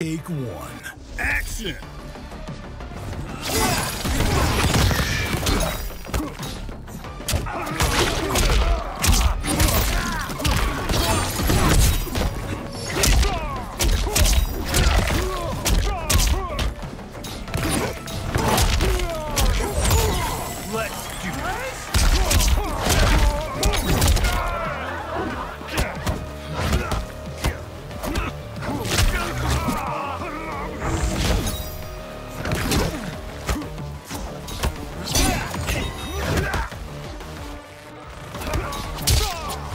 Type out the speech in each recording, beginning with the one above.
Take one. Action!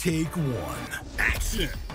Take one. Action!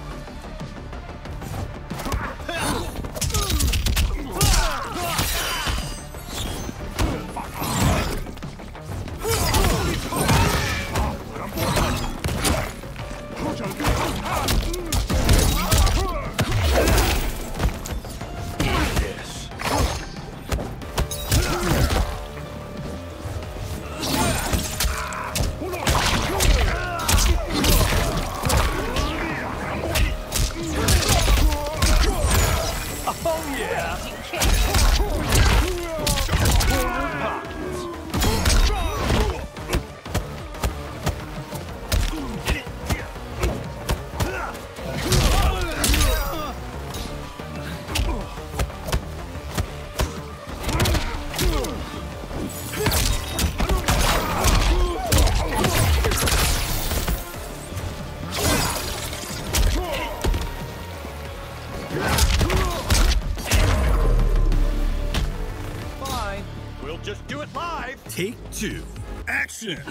Fine. We'll just do it live. Take two. Action!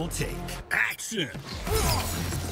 Final take. Action.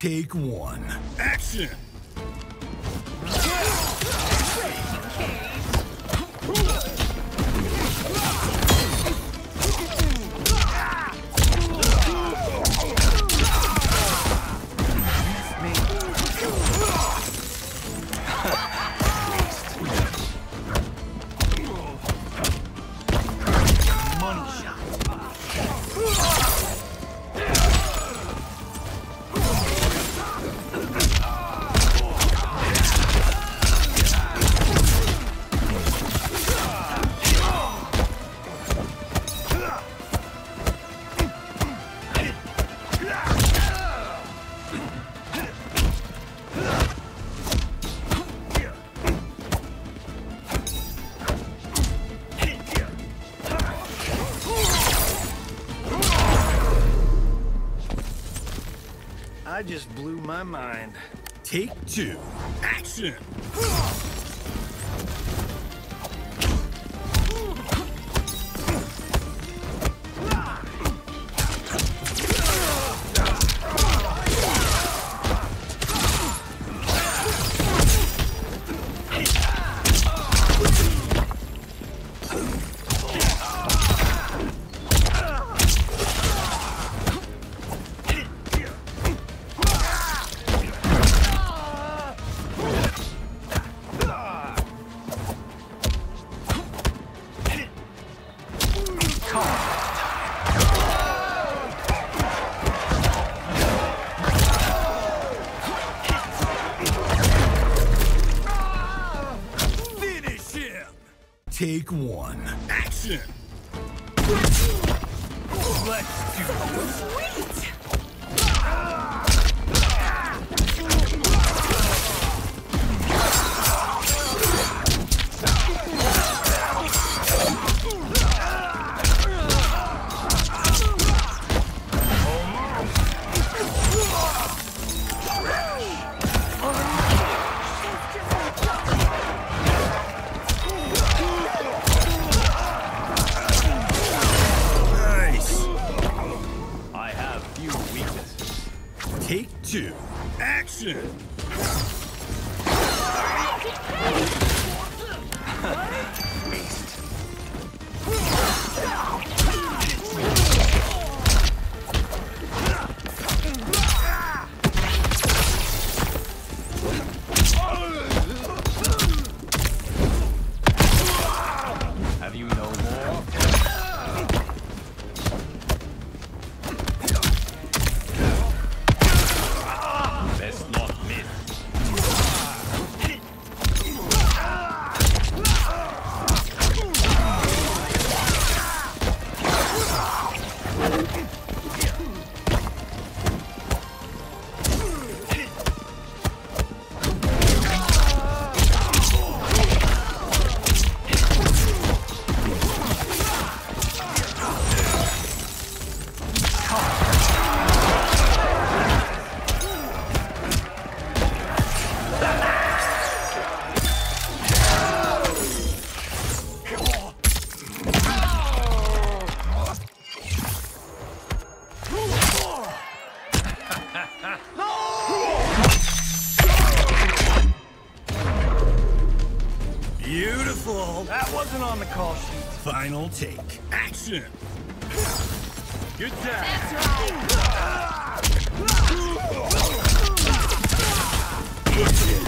Take one. Action. Just blew my mind. Take two. Action. Take one. Action. Let's do this. Nice. Take two. Action. Have Beautiful. That wasn't on the call sheet. Final take. Action. Good job. Maybe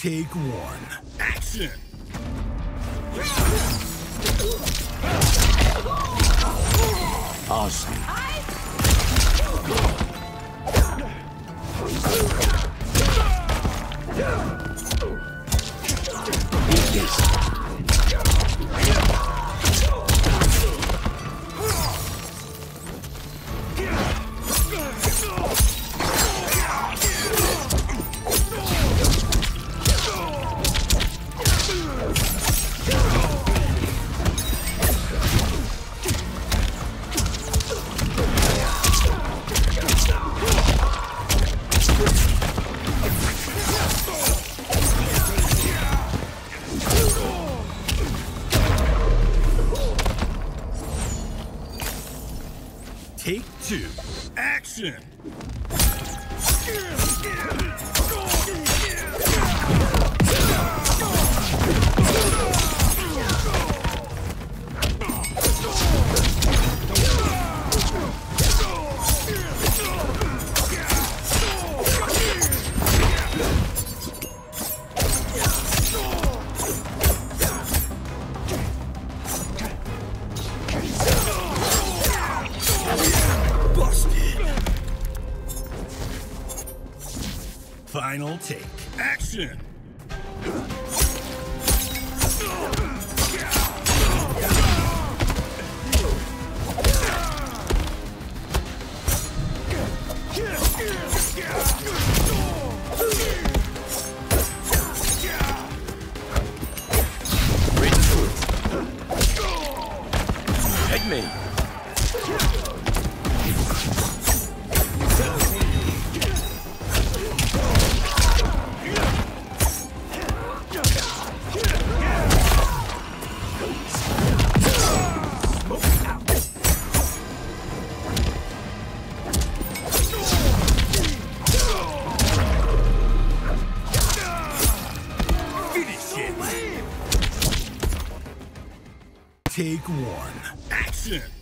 Take one. Take two. Action. Final take. Action! Take one. Action!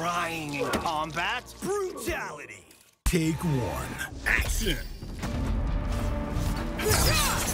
crying in combat. Brutality! Take one. Action!